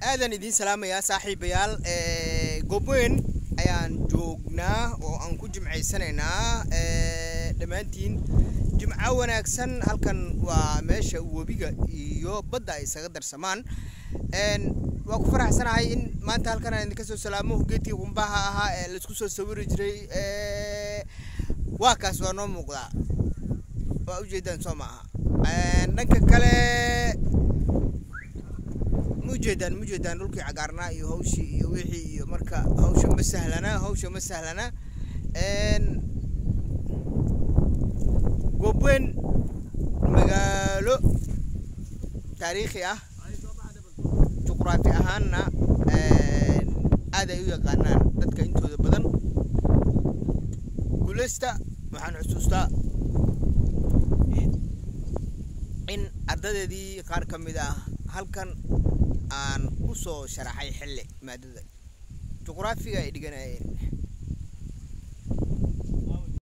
aadan idiin salaamayaa saaxiibayaal goobweyn ayaan joognaa oo aan ku jimcaysanaynaa dhammaantiin jimco wanaagsan halkan waa meesha webiga iyo badda ay isaga darsamaan. Waa ku faraxsanahay in maanta halkan aan idinka soo salaamo geedkii qumbaha ahaa ee la isku soo sawiri jiray waa kaas waa noo muuqdaa. Waa ujeedaan soo maaha. Dhanka kale mujeedaan mujeedaan dhulkii cagaarnaa iyo hawshii iyo wixii iyo marka hawsha ma sahlana hawsha ma sahlana. Goobweyn magaalo taariikhi ah. Juqraafi ahaanna aad ay u yaqaanaan dadka intooda badan. Guuleysta waxaan xusuustaa in ardadeedii qaar ka mid ah halkan aan ku soo sharaxay xilli maadada juqraafiga ay dhiganayeen